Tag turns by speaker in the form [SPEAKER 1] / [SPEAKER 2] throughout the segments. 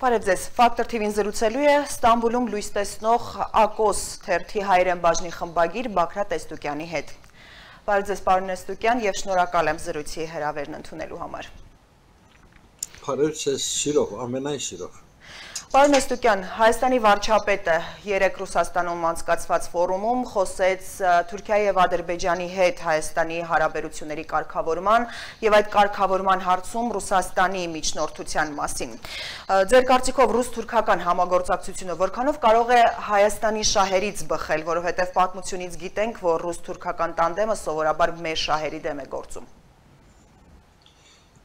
[SPEAKER 1] Բարև ձեզ, Ֆակտոր TV-ին զրուցելու է Ստամբուլում լույս տեսնող ակոս թերթի հայրեն բաժնի խմբագիր Բաքրա Տեստուկյանի հետ։ Բարև ձեզ, պարոն Տեստուկյան, եւ շնորհակալ եմ զրույցի հրավերն ընդունելու համար։
[SPEAKER 2] Բարև ձեզ, սիրով, ամենայն սիրով։
[SPEAKER 1] Պարոն Էստուկյան, Հայաստանի վարչապետը երեք Ռուսաստանում անցկացված ֆորումում խոսեց Թուրքիայի եւ Ադրբեջանի հետ Հայաստանի հարաբերությունների կարգավորման եւ այդ կարգավորման հարցում Ռուսաստանի միջնորդության մասին։ Ձեր կարծիքով ռուս-թուրքական համագործակցությունը որքանով կարող է Հայաստանի շահերից բխել, որովհետեւ պատմությունից գիտենք, որ ռուս-թուրքական տանդեմը սովորաբար մեր շահերի դեմ է գործում։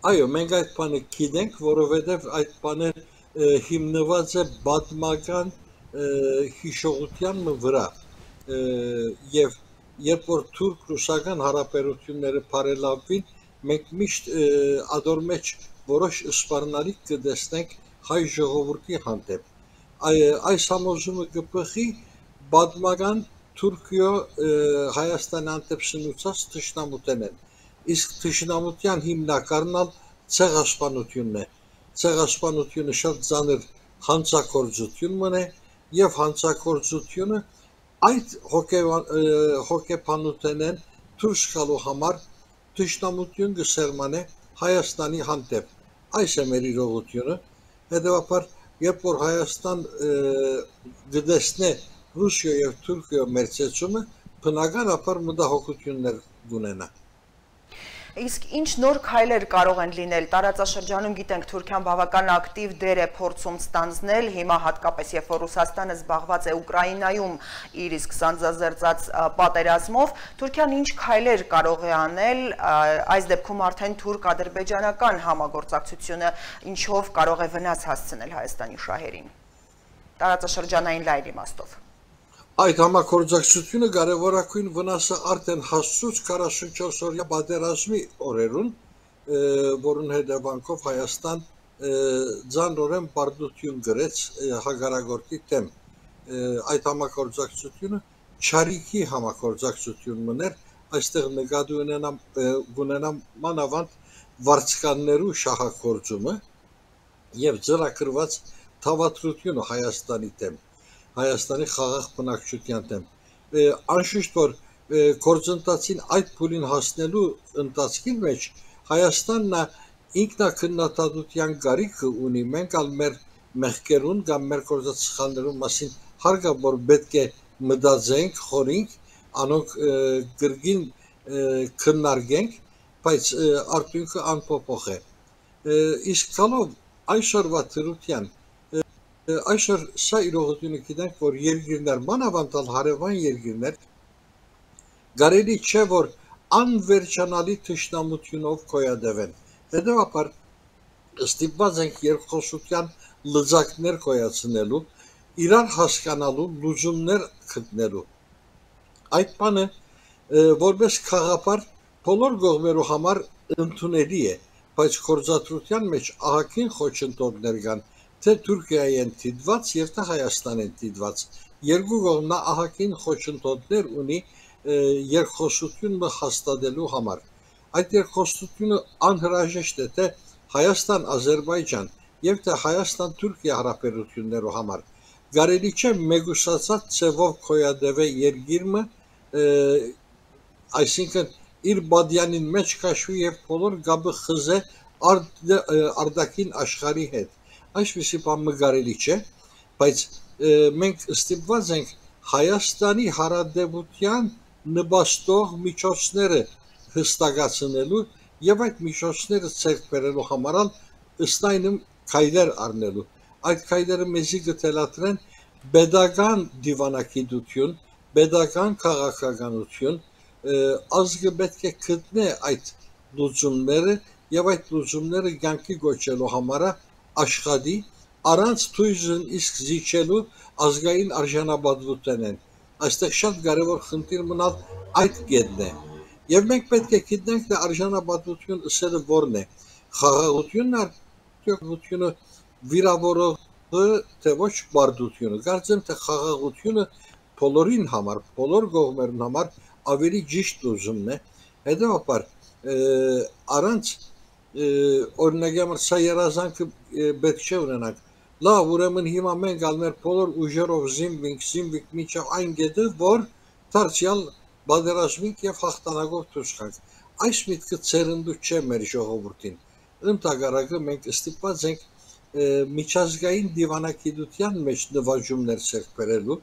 [SPEAKER 2] Այո, մենք այդ բանը գիտենք, որովհետև այդ բանը հիմնված է պատմական հիշողության վրա եւ երբ որ թուրք-ռուսական հարաբերությունները բարելավվին մենք միշտ ադոր մեջ որոշ սպառնալիք կտեսնենք հայ ժողովրդի հանդեպ այս համոզումը կփխի պատմական Թուրքիո Հայաստան հանդեպ սնուցած ճշնամութեն են իսկ ճշնամության հիմնակարնալ ցեղասպանությունն է ցեղասպանությունը շատ ծանր հանցակործություն մնե եւ հանցակործությունը այդ հոգեբանութենեն դուրս գալու համար ճշտամություն կսերմանե Հայաստանի հանդեպ այս է մեր իրողությունը հետեւաբար երբ որ Հայաստան գտեսնե Ռուսիա եւ Թուրքիա մերձեցումը բնականաբար մտահոգություններ կունենա
[SPEAKER 1] Իսկ ինչ նոր քայլեր կարող են լինել տարածաշրջանում գիտենք Թուրքիան բավական ակտիվ դեր է փորձում ստանձնել հիմա հատկապես երբ որ Ռուսաստանը զբաղված է Ուկրաինայում իր իսկ սանձազերծած պատերազմով Թուրքիան ինչ քայլեր կարող է անել այս դեպքում արդեն թուրք-ադրբեջանական համագործակցությունը ինչով կարող է վնաս հասցնել Հայաստանի շահերին տարածաշրջանային լայր իմաստով
[SPEAKER 2] Այդ համակորձակցությունը կարևորակույն վնասը արդեն հասցուց 44 օրյա պատերազմի օրերուն, որուն հետևանքով Հայաստան ձանրորեն բարդություն գրեց հագարագործի տեմ։ Այդ համակորձակցությունը չարիքի համակորձակցություն մներ, այստեղ նկատի ունենամ ունենամ մանավանդ վարձկաններու շահակորձումը եւ ձրակրված թավատրությունը Հայաստանի դեմ Հայաստանի խաղաղ բնակչության դեմ։ Անշուշտ որ կորձընթացին այդ փուլին հասնելու ընթացքին մեջ Հայաստանն ինքնակննադատության գարիքը ունի։ Մենք ալ մեր մեղքերուն կամ մեր կորձած սխալներուն մասին հարգավոր պետք է մտածենք, խորինք, անոնք գրգին քննարկենք, բայց արդյունքը անփոփոխ է։ Իսկ ցալով այսօրվա թրության այսօր սա իրողությունը գիտենք, որ երկիրներ, մանավանդալ հարևան երկիրներ, գարելի չէ, որ անվերջանալի թշնամությունով կոյադևեն։ Հետևաբար ստիպված ենք երկխոսության լծակներ կոյացնելու, իրար հասկանալու, լուծումներ գտնելու։ Այդ բանը որպես խաղապար բոլոր կողմերու համար ընդունելի է, բայց կորզատրության մեջ ահագին խոչընդոտներ կան, թե Թուրքիայի են դիտված եւ թե Հայաստան են դիտված։ Երկու կողմնա ահագին խոչընդոտներ ունի երկխոսությունը հաստատելու համար։ Այդ երկխոսությունը անհրաժեշտ է թե Հայաստան-Ադրբեջան եւ թե Հայաստան-Թուրքիա հարաբերություններու համար։ Գարելի չէ մեգուսացած ցևով կոյադևե երկիրը, այսինքն իր բադյանին մեջ քաշվի եւ բոլոր գաբը խզե արդակին աշխարհի հետ այսպեսի բան մգարելի չէ, բայց մենք ստիպված ենք Հայաստանի հարադեվության նպաստող միջոցները հստակացնելու եւ այդ միջոցները ցերկ բերելու համար ըստ այնմ քայլեր առնելու այդ քայլերը մեզի գտելատրեն pedagogan դիվանագիտություն, pedagogan քաղաքականություն, ազգը պետք է գտնե այդ լուծումները եւ այդ լուծումները ցանկի գոչելու համար աշխատի առանց թույժն իսկ զիջելու ազգային արժանապատվություն են։ Այստեղ շատ կարևոր խնդիր մնալ այդ կետն է։ Եվ մենք պետք է գտնենք թե արժանապատվություն ըսելը որն է։ Խաղաղությունն արդյունքը վիրավորողը թե ոչ բարդությունը։ Կարծեմ թե խաղաղությունը բոլորին համար, բոլոր կողմերն համար ավելի ճիշտ լուծումն է։ Հետևաբար առանց օրինակ համար սա երազանքը պետք չէ ունենանք լավ ուրեմն հիմա մենք ալ մեր բոլոր ուժերով զինվինք զինվինք միջավ այն գետը որ դարձյալ բادرազմիկ եւ հաղթանակով դուրս գանք այս միտքը ծերնդու չէ մեր ժողովրդին ընդհանրակը մենք ստիպված ենք միջազգային դիվանագիտության մեջ նվաճումներ ցերբերելու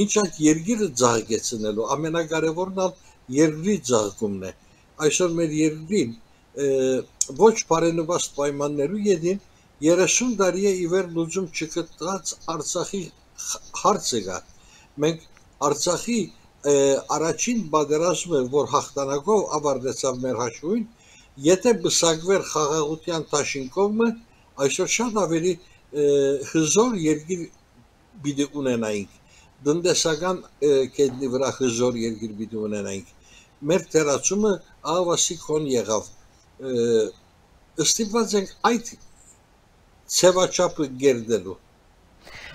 [SPEAKER 2] միջակ երկիրը ծաղկեցնելու ամենակարևորն ալ երկրի ծաղկումն է այսօր մեր երկրին ոչ բարենպաստ պայմաններու յետին 30 տարի է իվեր լուծում չկտած Արցախի հարցը գա։ Մենք Արցախի առաջին բادرազմը, որ հաղթանակով ավարտեցավ մեր հաշվին, եթե բսակվեր խաղաղության Թաշինկովը, այսօր շատ ավելի հզոր երկիր պիտի ունենայինք դնդեսական կետնի վրա հզոր երկիր պիտի ունենայինք մեր տերացումը ավասի քոն եղավ ստիպված ենք այդ ցեվաչապը գերդելու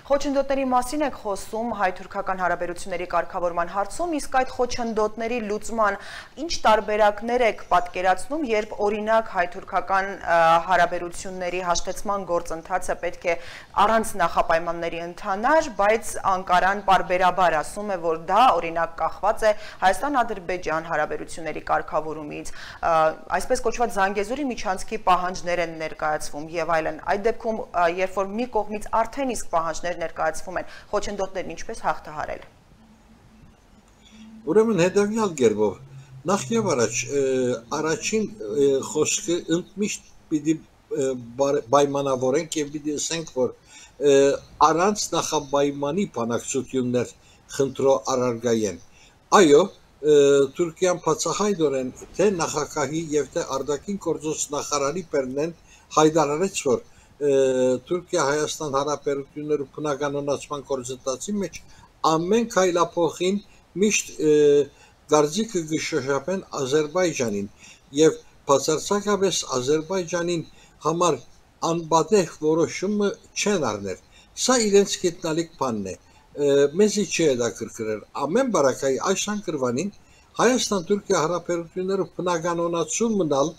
[SPEAKER 1] Խոչընդոտների մասին եք խոսում հայ-թուրքական հարաբերությունների կարգավորման հարցում, իսկ այդ խոչընդոտների լուծման ինչ տարբերակներ եք պատկերացնում, երբ օրինակ հայ-թուրքական հարաբերությունների հաշտեցման գործընթացը պետք է առանց նախապայմանների ընթանար, բայց Անկարան պարբերաբար ասում է, որ դա օրինակ կախված է Հայաստան-Ադրբեջան հարաբերությունների կարգավորումից, այսպես կոչված Զանգեզուրի միջանցքի պահանջներ են ներկայացվում եւ այլն։ Այդ դեպքում, երբ որ մի կողմից արդեն իսկ պահանջներ խնդիրներ ներկայացվում են, խոչընդոտներն ինչպես հաղթահարել։
[SPEAKER 2] Ուրեմն հետևյալ կերպով նախ եւ առաջ առաջին խոսքը ընդմիշտ պիտի պայմանավորենք եւ պիտի ասենք որ առանց նախապայմանի բանակցություններ խնդրո առարգայեն այո Թուրքիան բացահայտորեն թե նախագահի եւ թե արտաքին գործոս նախարարի պերնեն հայտարարեց որ Թուրքիա-Հայաստան հարաբերությունների բնականոնացման կորզտացի մեջ ամեն քայլափոխին միշտ գարձիկը գշշապեն Ադրբեջանին եւ բացարձակապես Ադրբեջանին համար անբադեղ որոշումը չեն առնել։ Սա իրենց գետնալիք բանն է։ Մեզի չի դա կրկրել։ Ամեն բարակայի այս անկրվանին Հայաստան-Թուրքիա հարաբերությունները բնականոնացում մնալ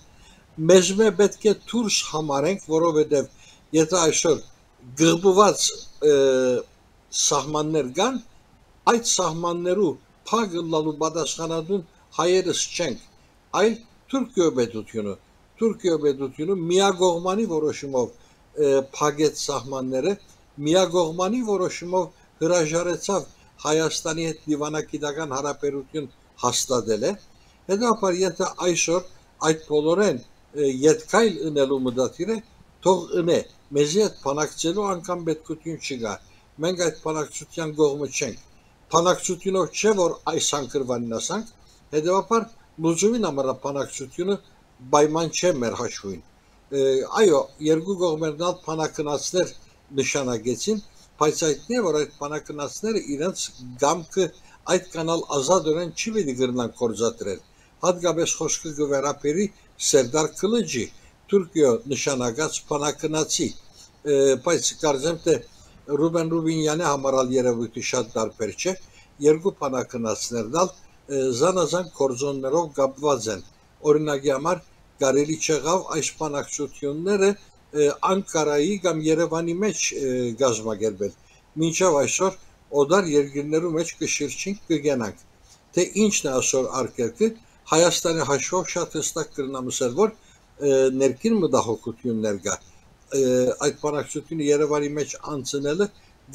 [SPEAKER 2] մեզ մե պետք է դուրս համարենք, որովհետև եթե այսօր գղբված սահմաններ կան, այդ սահմաններու փակը լալու պատասխանատուն հայերս չենք, այլ Թուրքիո պետությունը, Թուրքիո պետությունը միագողմանի որոշումով փակեց սահմանները, միագողմանի որոշումով հրաժարեցավ Հայաստանի հետ դիվանագիտական հարաբերություն հաստատել է, հետո եթե այսօր այդ բոլորեն յետքայլ ընելու մտածիր է, թող ընե մեզի այդ բանակցելու անգամ պետքություն չկա։ Մենք այդ բանակցության կողմը չենք։ Բանակցությունով չէ որ այս անկրվանին ասանք, հետեւաբար լուծումին համար բանակցությունը պայման չէ մեր հաշվին։ Այո, երկու կողմերն ալ բանակնացներ նշանակեցին, բայց այդն է որ այդ բանակնացները իրենց գամքը այդ կանալ ազատորեն չի պետք գրնան կորզատրել։ Հատկապես խոսքը գվերապերի Սերդար Կլիջի, Թուրքիո նշանակած բանակնացի, բայց կարծեմ թե Ռուբեն Ռուբինյանի համարալ երևույթը շատ տարբեր չէ, երկու բանակնացներն ալ զանազան կորձոններով կապված են։ Օրինակի համար կարելի չեղավ այս բանակցությունները Անկարայի կամ Երևանի մեջ գազմագերբել։ Մինչև այսօր օդար երկրներու մեջ կշիրջինք կգենանք։ Թե ինչն է այսօր արկելքը Հայաստանի հաշվով շատ հստակ կրնամսել, որ ներքին մտահոգություններ կա այդ բանակցությունը Երևանի մեջ անցնելը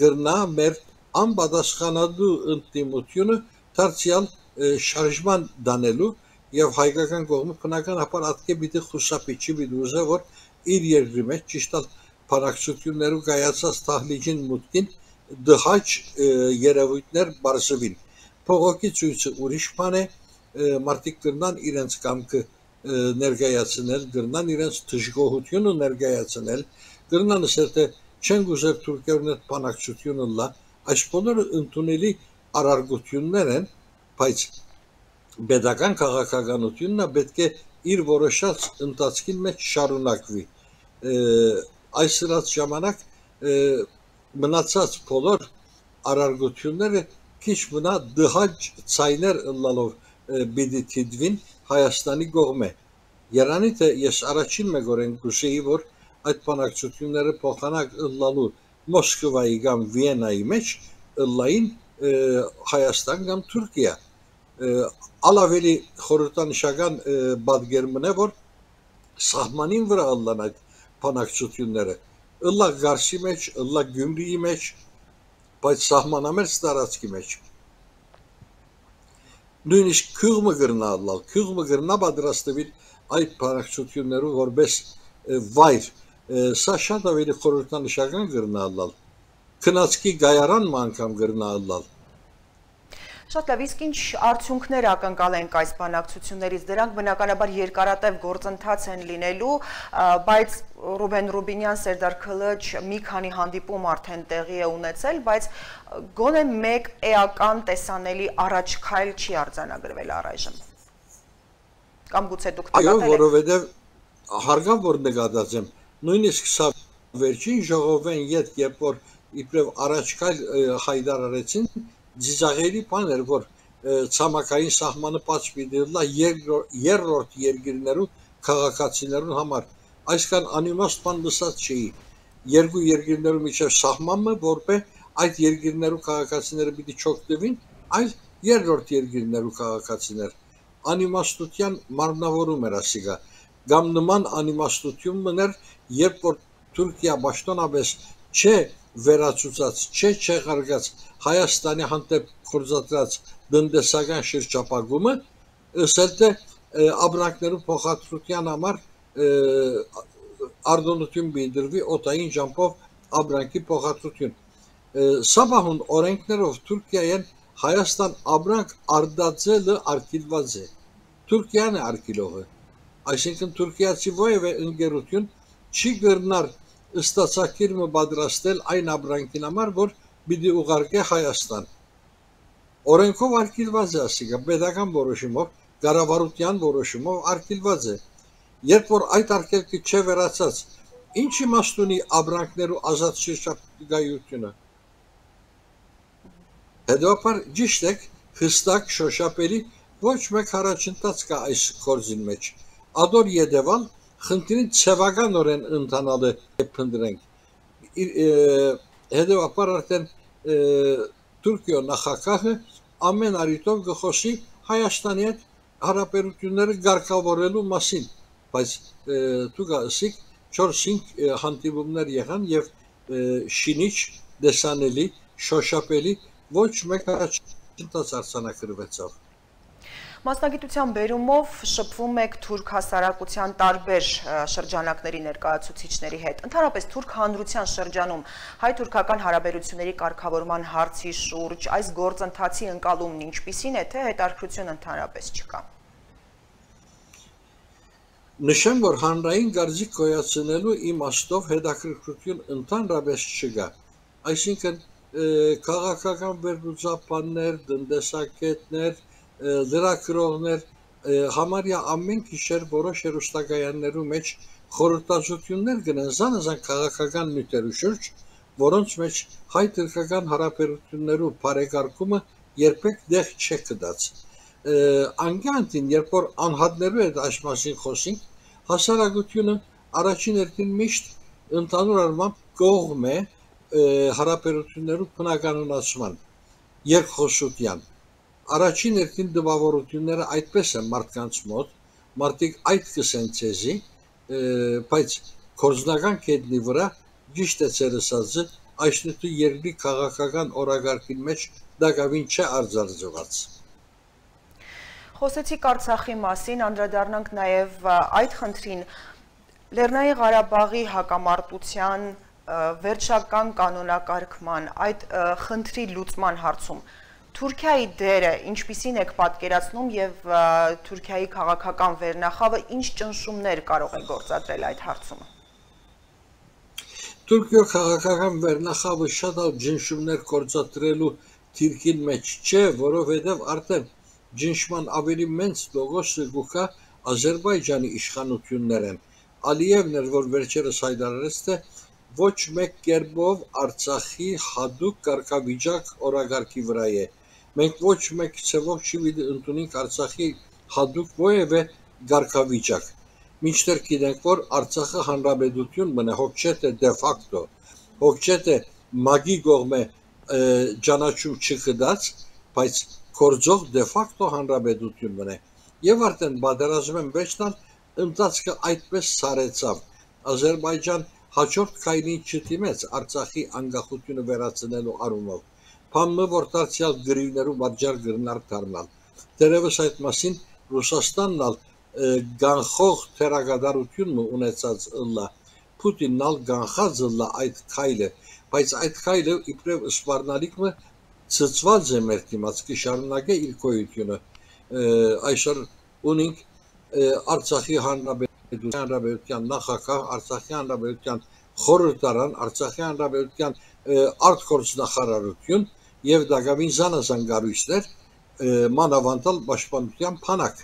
[SPEAKER 2] գրնա մեր անպատասխանատու ընդդիմությունը դարձյալ շարժման դանելու եւ հայկական կողմը բնականաբար ատկե պիտի խուսափի չի պիտի ուզե որ իր երկրի մեջ ճիշտ է բանակցություններու կայացած թահլիջին մուտքին դհաճ երևույթներ բարձվին փողոքի ցույցը ուրիշ բան է մարտիկ կրնան իրենց կամքը ներկայացնել, գրնան իրենց դժգոհությունը ներկայացնել, գրնան ասել թե չեն գուզեր Թուրքիայում այդ բանակցությունը լա, այս բոլորը ընդունելի արարգություններ են, բայց pedagogan քաղաքականությունն պետք է իր որոշած ընթացքին մեջ շարունակվի։ Այս սրած ժամանակ մնացած բոլոր արարգությունները քիչ մնա դհաճ ցայներ ըլլալով բիդի թիդվին Հայաստանի կողմ է։ Երանի թե ես առաջին մեկորեն կուշեի, որ այդ բանակցությունները փոխանակ ըլլալու Մոսկվայի կամ Վիենայի մեջ ըլլային Հայաստան կամ Թուրքիա։ Ալավելի խորհրդանշական բادرգերմն է, որ սահմանին վրա ըլլան այդ բանակցությունները։ Ըլլա Գարսի մեջ, ըլլա Գյումրիի մեջ, բայց սահմանամերձ տարածքի մեջ։ մեջ նույնիսկ քյուղմը գրնալալ, քյուղմը գրնա պատրաստվել այդ բանակցություններով որպես վայր, սա շատ ավելի խորհրդանշական գրնալալ, քնածքի գայարան անգամ գրնալալ,
[SPEAKER 1] Շատ լավ, իսկ ինչ արդյունքներ ակնկալենք այս բանակցություններից, դրանք բնականաբար երկարատև գործընթաց են լինելու, բայց Ռուբեն Ռուբինյան, Սերդար Քլաչ մի քանի հանդիպում արդեն տեղի է ունեցել, բայց գոնե մեկ էական տեսանելի առաջքայլ չի արձանագրվել առայժմ։ Կամ գուցե դուք
[SPEAKER 2] նկատել եք։ Այո, որովհետև հարգան որ նկատածեմ, նույնիսկ սա վերջին ժողովեն յետ երբ որ իբրև առաջքայլ հայտարարեցին ձիզաղերի բան էր, որ ցամաքային սահմանը բաց պիտի լա երրորդ երկիրներու քաղաքացիներուն համար։ Այսքան անիմաստ բան լսած չի։ Երկու երկիրներու միջև սահմանը որպե այդ երկիրներու քաղաքացիները պիտի չօգտվին, այլ երրորդ երկիրներու քաղաքացիներ։ Անիմաստության մարմնավորում էր ասիգա։ Գամ նման անիմաստություն մներ, երբ որ Թուրքիա ճշտոնապես չէ վերացուցած, չէ չեղարգած Հայաստանի հանդեպ կորզադրած տնտեսական շրջապագումը, ըստ թե ապրանքներու փոխադրության համար արտոնություն բիդրվի օտային ճամփով ապրանքի փոխադրություն։ Սաբահուն օրենքներով Թուրքիայեն Հայաստան ապրանք արդածելը արգելված է։ Թուրքիան է արգելողը։ Այսինքն Թուրքիացի ովևէ ընկերություն չի գրնար ստացակիրմը պատրաստել այն ապրանքին համար, որ պիտի ուղարկե Հայաստան։ Օրենքով արգելված է ասիկա, pedagogan որոշումով, կառավարության որոշումով արգելված է։ Երբ որ այդ արգելքը չէ վերացած, ինչ իմաստ ունի ապրանքներու ազատ շրջապատությունը։ Հետո ճիշտ է, հստակ շոշափելի ոչ մեկ առաջընթաց կա այս կորձին մեջ։ Ադոր Եդևան խնդրին ցևականորեն ընթանալը փնտրենք հետևաբար արդեն Թուրքիո նախագահը ամեն արիտով գխոսի Հայաստանի հետ հարաբերությունները ղեկավարելու մասին բայց ասիք 4-5 հանդիպումներ եղան եւ շինիչ դեսանելի շոշափելի ոչ մեկ առաջընթաց արձանագրվեցավ
[SPEAKER 1] Մասնագիտության բերումով շփվում եք թուրք հասարակության տարբեր շրջանակների ներկայացուցիչների հետ։ Ընդհանրապես թուրք հանրության շրջանում հայ-թուրքական հարաբերությունների կարգավորման հարցի շուրջ այս գործընթացի ընկալումն ինչպիսին է, թե հետարքրություն ընդհանրապես չկա։
[SPEAKER 2] Նշեմ, որ հանրային գարձիկ գոյացնելու իմաստով հետաքրքրություն ընդհանրապես չկա։ Այսինքն քաղաքական վերլուծաբաններ, տնտեսագետներ, լրագրողներ համարյա ամեն գիշեր որոշ հերոստակայաններու մեջ խորհրդածություններ գնան զանազան քաղաքական նյութերու շուրջ, որոնց մեջ հայ-թուրքական հարաբերություններու բարեկարգումը երբեք դեղ չէ կդած։ Անգանտին, երբ որ անհատներու հետ այս մասին խոսենք, հասարակությունը առաջին հերթին միշտ ընդհանուր առմամբ կողմ է հարաբերություններու բնականոնացման երկխոսության առաջին երկին դպավորությունները այդպես են մարդկանց մոտ, մարդիկ այդ կսեն ցեզի, բայց կորզնական կետնի վրա ճիշտ է ցերսածը այսնույթ երկրի քաղաքական օրագարկին մեջ դակավին չէ արձարծված։
[SPEAKER 1] Խոսեցիք Արցախի մասին, անդրադառնանք նաև այդ խնդրին Լեռնային Ղարաբաղի հակամարտության վերջական կանոնակարգման, այդ խնդրի լուծման հարցում Թուրքիայի դերը ինչպիսին եք պատկերացնում եւ Թուրքիայի քաղաքական վերնախավը ինչ ճնշումներ կարող է գործադրել այդ հարցում։
[SPEAKER 2] Թուրքիո քաղաքական վերնախավը շատ ալ ճնշումներ գործադրելու թիրքին մեջ չէ, որովհետև արդեն ճնշման ավելի մեծ լոգոսը գուկա Ադրբեջանի իշխանություններ են։ Ալիևն էր, որ վերջերս հայտարարեց, թե ոչ մեկ կերպով Արցախի հadoop կարգավիճակ օրագարկի վրա է։ Մենք ոչ մեկ ցեղով չի ընդունենք Արցախի հadoop որևէ ղարքավիճակ։ Մինչդեռ գիտենք, որ Արցախը հանրապետություն մնա, հոգչետ է դե ֆակտո։ Հոգչետ է մագի գողմե ճանաչում չկդած, բայց կորձող դե ֆակտո հանրապետություն մնա։ Եվ արդեն բادرազում են վերջնան ընտածքը այդպես սարեցավ։ Ադրբեջան հաջորդ քայլին չդիմեց Արցախի անկախությունը վերացնելու առումով։ Փամը որ դարձյալ գրիվներու պատճառ գրնար դառնալ։ Դերևս այդ մասին Ռուսաստանն ալ գանխող թերագադարություն ունեցած ըլլա։ Պուտինն ալ գանխած ըլլա այդ քայլը, բայց այդ քայլը իբրև սպառնալիքը ցծված է մեր դիմաց կշարունակե իր գոյությունը այսօր ունենք Արցախի հանրապետ Պետության Հանրապետության նախագահ, Արցախի Հանրապետության խորհրդարան, Արցախի Հանրապետության արտգործնախարարություն եւ դակավին զանազանգարույցներ մանավանդալ պաշտպանության փանակ։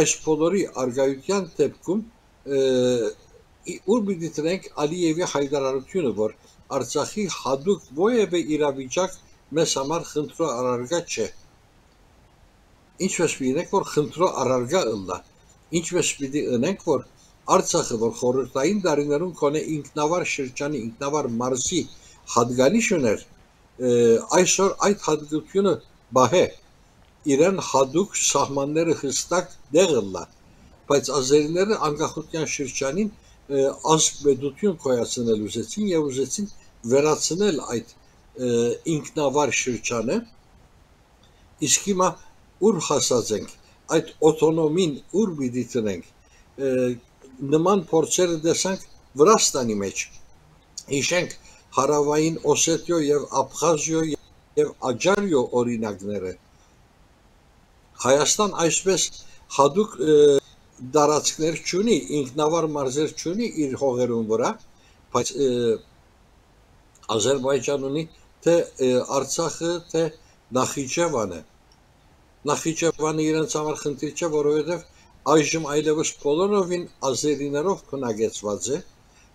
[SPEAKER 2] Այս բոլորի արգայության դեպքում ուր պիտի տնենք Ալիևի հայտարարությունը, որ Արցախի հadoop ովևէ իրավիճակ մեզ համար խնդրո առարգա չէ։ Ինչպես վինեք, որ խնդրո առարգա ըլլա ինչպես պիտի ընենք, որ Արցախը, որ խորհրդային դարիներում կոնե ինքնավար շրջանի, ինքնավար մարզի հատկանիշ ուներ, այսօր այդ հատկությունը բահե իրեն հadoop սահմանները հստակ դեղլա, բայց ազերիները անկախության շրջանին ազգբեդություն կոյացնել ուզեցին եւ ուզեցին վերացնել այդ ինքնավար շրջանը իսկ հիմա ուր հասած ենք այդ օտոնոմին ուր պիտի տնենք նման փորձերը տեսանք Վրաստանի մեջ հիշենք հարավային Օսետիո եւ Աբխազիո եւ Աջարիո օրինակները Հայաստան այսպես հadoop դարածքներ չունի, ինքնավար մարզեր չունի իր հողերուն վրա, բայց Ադրբեջան ունի թե Արցախը, թե Նախիջևանը Նախիջևանը իրենց համար խնդիր չէ, որովհետև այժմ այլևս բոլորովին ազերիներով քննագեցված է,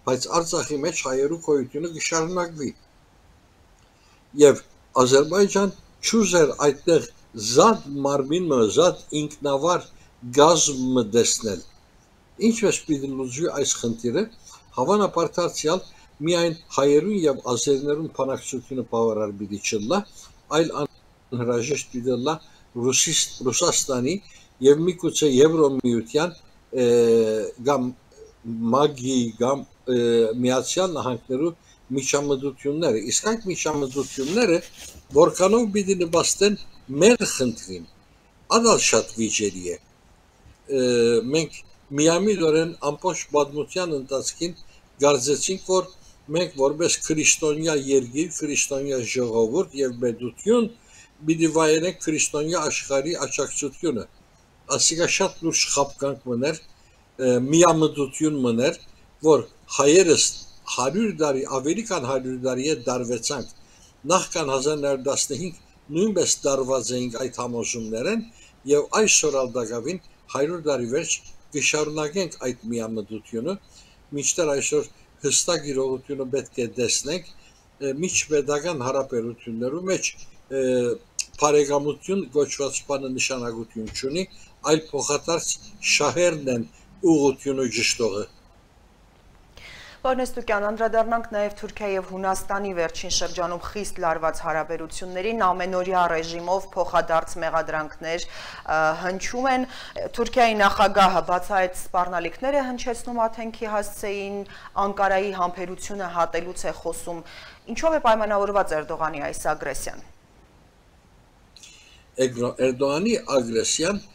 [SPEAKER 2] բայց Արցախի մեջ հայերու գոյությունը կշարունակվի։ Եվ Ադրբեջան ճուզեր այդտեղ զատ մարմին մը, զատ ինքնավար գազմ դեսնել։ Ինչպես պիտի լուծվի այս խնդիրը, հավանաբար դարձյալ միայն հայերուն եւ ազերիներուն բանակցությունը բավարար պիտի չլա, այլ անհրաժեշտ պիտի լա Ռուսիս Ռուսաստանի եւ միգուցե Եվրոմիության կամ մագի կամ միացյալ նահանգներու միջամտությունները իսկ այդ միջամտությունները որքանով պիտի նպաստեն մեր խնդրին ադալ շատ վիճելի է մենք միամիտ ամբողջ պատմության ընթացքին գարձեցինք որ մենք որպես քրիստոնյա երկիր, քրիստոնյա ժողովուրդ եւ պետություն պիտի վայելենք քրիստոնյա աշխարհի աջակցությունը ասիկա շատ լուրջ խապկանք մներ միամտություն մներ որ հայերս 100 տարի ավելի քան 100 տարի է դարվեցանք նախքան 1915 նույնպես դարված էինք այդ համոզումներեն եւ այսօր ալդագավին 100 տարի վերջ կշարունակենք այդ միամտությունը մինչդեռ այսօր հստակ իրողությունը պետք է տեսնենք միջպետական հարաբերություններու մեջ բարեկամություն գոչված բանը նշանակություն չունի, այլ փոխադարձ շահերն են ուղությունը ճշտողը։
[SPEAKER 1] Պարոն Ստուկյան, անդրադառնանք նաև Թուրքիա եւ Հունաստանի վերջին շրջանում խիստ լարված հարաբերություններին, ամենօրյա ռեժիմով փոխադարձ մեղադրանքներ հնչում են։ Թուրքիայի նախագահը բացահայտ սպառնալիքներ է հնչեցնում Աթենքի հասցեին, Անկարայի համբերությունը հատելուց է խոսում։ Ինչով է պայմանավորված Էրդողանի այս ագրեսիան։
[SPEAKER 2] Էրդողանի ագրեսիան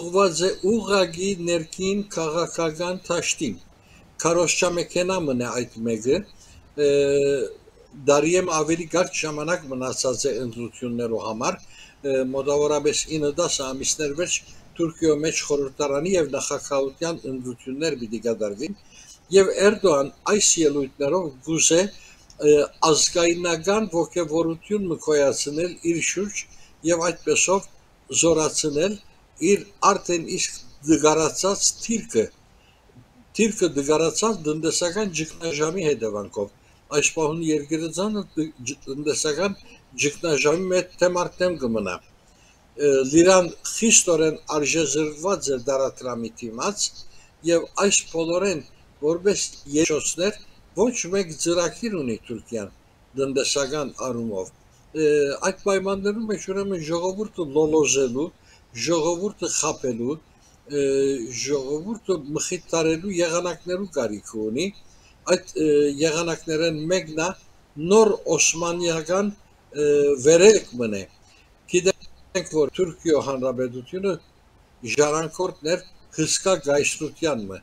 [SPEAKER 2] ուղղված է ուղղակի ներքին քաղաքական ճաշտին։ Քարոշչամեքենա մնա այդ մեկը դարիեմ ավելի կարճ ժամանակ մնացած է ընտրություններու համար մոտավորապես 9-10 ամիսներ վերջ Թուրքիո մեջ խորհրդարանի եւ նախագահության ընտրություններ պիտի կատարվին եւ Էրդողան այս ելույթներով գուզե ազգայնական ողջավորություն մկոյացնել իր շուրջ եւ այդպեսով զորացնել իր արդեն իսկ դգարացած թիրքը թիրքը դգարացած տնտեսական ճգնաժամի հետևանքով այս պահուն երկրը ցանը տնտեսական ճգնաժամի մեջ թեմարտեմ կմնա լիրան խիստորեն արժեզրված է դարատրամի դիմաց եւ այս բոլորեն որպես երջոցներ ոչ մեկ ծրագիր ունի Թուրքիան դնդեսական առումով այդ պայմաններում մեջ ուրեմն ժողովուրդը լոլոզելու ժողովուրդը խապելու ժողովուրդը մխիթարելու եղանակներու կարիք ունի այդ եղանակներեն մեկն է նոր օսմանիական վերելք մնե գիտենք որ Թուրքիո հանրապետությունը ժառանգորդներ հսկա գայշրության մը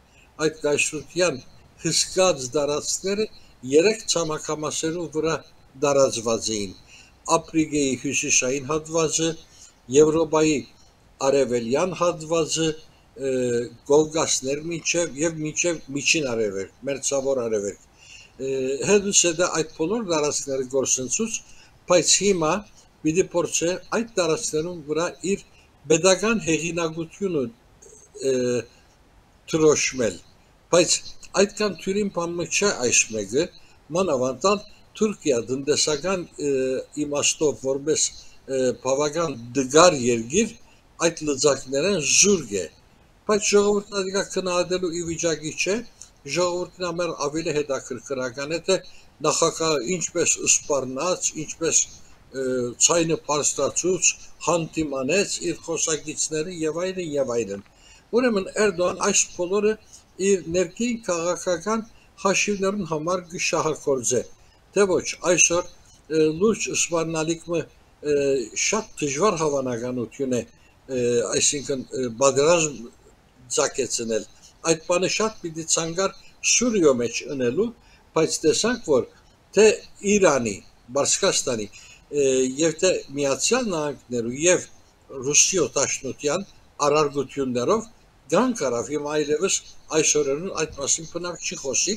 [SPEAKER 2] այդ գայշրության հսկած դարածները երեք ցամաքամասերու վրա դարածված էին ապրիգեի հյուսիսային հատվածը եվրոպայի արևելյան հատվածը գոլգասներ միջև եւ միջև միջին արևելք, մերձավոր արևելք։ Հետո դա այդ բոլոր դարածքները գործընծուց, բայց հիմա պիտի փորձե այդ դարածքներում վրա իր pedagogan հեղինակությունը տրոշմել։ Բայց այդքան թյուրին բանը չէ այս մեկը, մանավանդալ Թուրքիա տնտեսական իմաստով որպես բավական դգար երկիր այդ լծակներն զուրգ է Բայց ժողովուրդն այդ քննադելու ի վիճակի չէ, ժողովուրդն ամեր ավելի հետաքրքրական է թե նախագահը ինչպես սպառնաց, ինչպես ցայնը պարստացուց հանդիմանեց իր խոսակիցները եւ այլն եւ այլն։ Ուրեմն Էրդոան այս բոլորը իր ներքին քաղաքական հաշիվներուն համար գշահարկորձե։ Դե ոչ, այսօր լուրջ սպառնալիքը շատ դժվար հավանականություն է, այսինքն բادرազմ ցակեցնել այդ բանը շատ պիտի ցանկար Սուրիո մեջ ընելու բայց տեսանք որ թե Իրանի Բարսկաստանի եւ թե Միացյալ Նահանգներու եւ Ռուսիո Տաշնության արարգություններով գան կարավ եւ այլևս այսօրերուն այդ մասին բնավ չի խոսի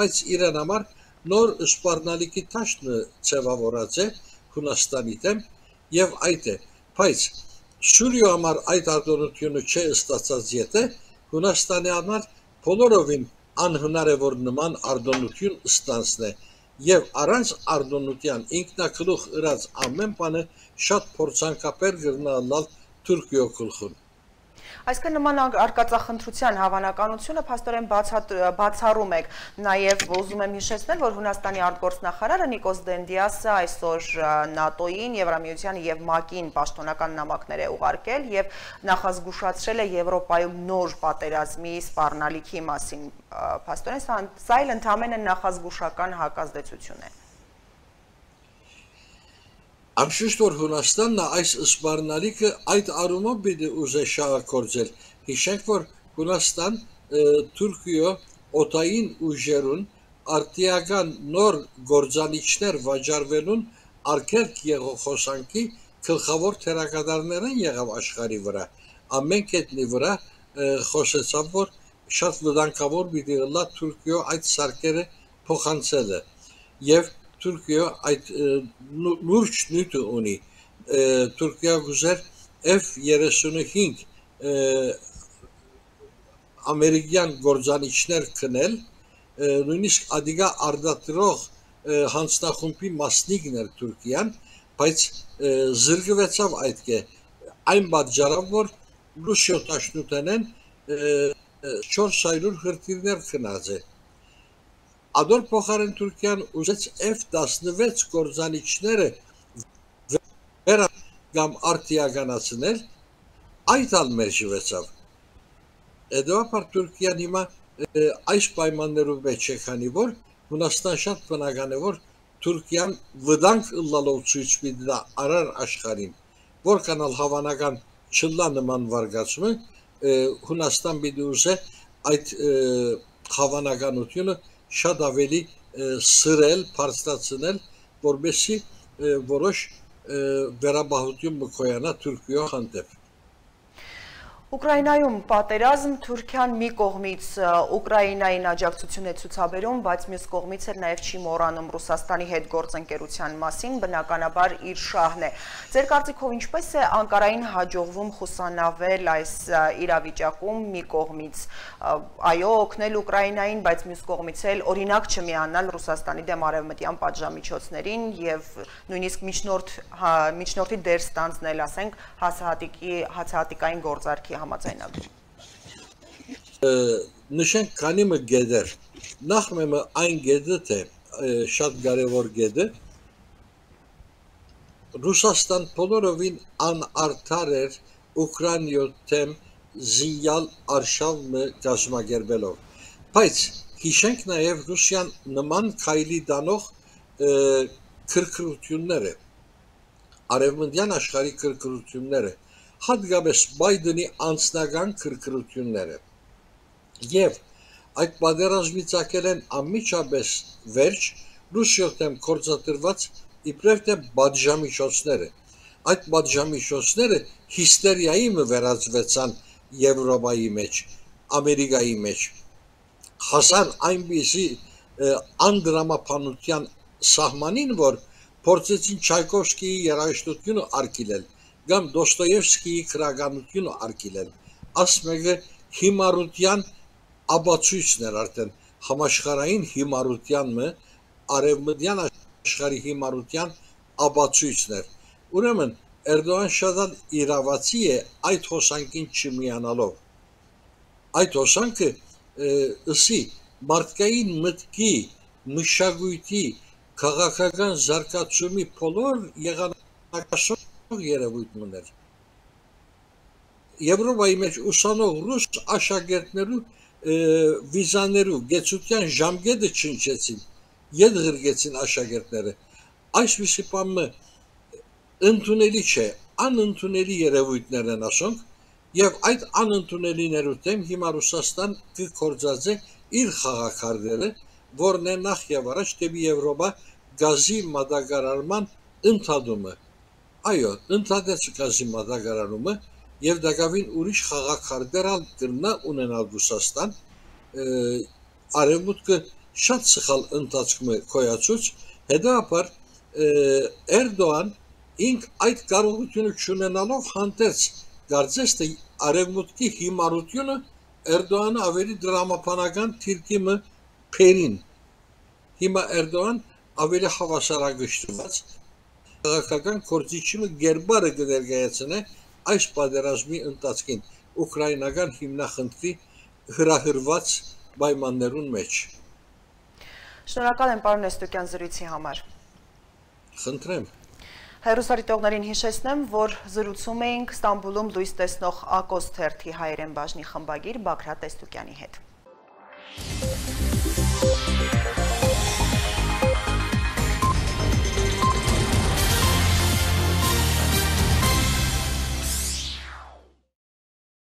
[SPEAKER 2] բայց իրեն համար նոր սպառնալիքի տաշնը ծավալորած է Հունաստանի դեմ եւ այդ է բայց Սուրիո համար այդ արտոնությունը չէ ստացած եթե Հունաստանի համար բոլորովին անհնար է որ նման արտոնություն ստանցնե եւ առանց արտոնության ինքնակլուխ ըրած ամեն բանը շատ փորձանկապեր գրնալալ Թուրքիո գլխուն
[SPEAKER 1] Այսինքն նման արկածախնդրության հավանականությունը փաստորեն բացառում եք։ Նաև ուզում եմ հիշեցնել, որ Հունաստանի արտգործնախարարը Նիկոս Դենդիասը այսօր ՆԱՏՕ-ին, Եվրամիության եւ ՄԱԿ-ին պաշտոնական նամակներ է ուղարկել եւ նախազգուշացրել է Եվրոպայում նոր պատերազմի սպառնալիքի մասին։ Փաստորեն սա այլ ընդհանրեն նախազգուշական հակազդեցություն է։
[SPEAKER 2] Անշուշտ որ Հունաստանն այս սպառնալիքը այդ առումով պիտի ուզե շահագործել։ Հիշենք, որ Հունաստան Թուրքիո օտային ուժերուն արտիական նոր գործանիչներ վաճառվելուն արկելք եղող խոսանքի գլխավոր թերակատարներն եղավ աշխարի վրա։ Ամեն կետնի վրա խոսեցավ, որ շատ վտանգավոր պիտի լա Թուրքիո այդ սարքերը փոխանցելը։ Եվ Թուրքիա այդ լուրջ նյութը ունի Թուրքիա գուզեր F35 ամերիկյան գործանիչներ քնել նույնիսկ ադիգա արդատրող հանցնախումբի մասնիկներ Թուրքիան բայց զրկվեցավ այդ կե այն պատճառով որ Ռուսիա տաշնութենեն 400 հրթիռներ քնած է Ադոր փոխարեն Թուրքիան ուզեց F-16 կորզանիչները վերա կամ արտիականացնել, այդ ալ մերժվեցավ։ Հետևաբար Թուրքիան հիմա այս պայմաններով մեջ է, քանի որ Հունաստան շատ բնական է, որ Թուրքիան վտանգ լալով ցույց պիտի դա արար աշխարհին, որ կանալ հավանական չլա նման վարգացումը, Հունաստան պիտի ուզե այդ հավանականությունը շատ ավելի սրել, բարձրացնել, որբեսի որոշ վերաբահություն մկոյանա Թուրքիո հանդեպ։
[SPEAKER 1] Ուկրաինայում պատերազմ Թուրքիան մի կողմից Ուկրաինային աջակցություն է ցուցաբերում, բայց մյուս կողմից էլ նաև չի մոռանում Ռուսաստանի հետ գործընկերության մասին, բնականաբար իր շահն է։ Ձեր կարծիքով ինչպես է Անկարային հաջողվում խուսանավել այս իրավիճակում մի կողմից այո օգնել Ուկրաինային, բայց մյուս կողմից էլ օրինակ չմիանալ Ռուսաստանի դեմ արևմտյան պատժամիջոցներին եւ նույնիսկ միջնորդ հա, միջնորդի դեր ստանձնել, ասենք, հացահատիկի հացահատիկային գործարքի համաձայնագրում։
[SPEAKER 2] Նշենք քանի մը գեդեր։ Նախ մեմը այն գեդը թե շատ կարևոր գեդը Ռուսաստան բոլորովին անարդար էր Ուկրաինայոթեմ զիյալ արշավը կազմակերպելով։ Բայց հիշենք նաև Ռուսիան նման քայլի դանող քրքրությունները արևմտյան աշխարհի քրքրությունները հատկապես Բայդենի անձնական քրքրությունները։ Եվ այդ պատերազմի ցակել են անմիջապես վերջ Ռուսիոթեմ կորցատրված իբրև թե բաժամիջոցները։ Այդ բաժամիջոցները հիստերիայի մը վերածվեցան Եվրոպայի մեջ, Ամերիկայի մեջ։ Հասան այնպիսի անդրամապանության սահմանին, որ փորձեցին Չայկովսկիի երաժշտությունը արգելել կամ Դոստոևսկիի քրագանությունը արգելել։ Ասմեգը հիմարության աբացույցն էր արդեն համաշխարային հիմարության մը արևմտյան աշխարհի հիմարության աբացույցն էր։ Ուրեմն Էրդողան շատ իրավացի է այդ հոսանքին չմիանալով։ Այդ հոսանքը ըսի մարդկային մտքի, մշակույթի, քաղաքական զարգացումի բոլոր եղանակաշող երևույթ ուներ։ Եվրոպայի մեջ ուսանող ռուս աշակերտներու վիզաներու գեցության ժամկետը չնչեցին, ետ գրգեցին աշակերտները։ Այսպիսի բանը ընդունելի չէ, անընդունելի երևույթներ են ասոնք, եւ այդ անընդունելիներու դեմ հիմա Ռուսաստան կկործածե իր խաղակարդերը, որն է նախ եւ առաջ դեպի Եվրոպա գազի մատակարարման ընդհանումը Այո, ընդհանրեց կազմի մատակարարումը եւ դակավին ուրիշ խաղակարդերալ կրնա ունենալ Ռուսաստան արևմուտքը շատ սխալ ընթացքում է կոյացուց հետապար Էրդոան ինք այդ կարողությունը չունենալով հանդերձ կարծես թե արևմուտքի հիմարությունը Էրդոանը ավելի դրամապանական թիրքիմը փերին հիմա Էրդոան ավելի հավասարակշռված քաղաքական կորցիչը գերբարը կներկայացնե այս պատերազմի ընթացքին ուկրաինական հիմնախնդրի հրահրված պայմաններուն մեջ։
[SPEAKER 1] Շնորհակալ եմ պարոն Նեստոկյան զրույցի համար։
[SPEAKER 2] Խնդրեմ։
[SPEAKER 1] Հերուսարիտողներին հիշեցնեմ, որ զրուցում էինք Ստամբուլում լույս տեսնող Ակոս թերթի հայերեն բաժնի խմբագիր Բաքրատ Տեստուկյանի հետ։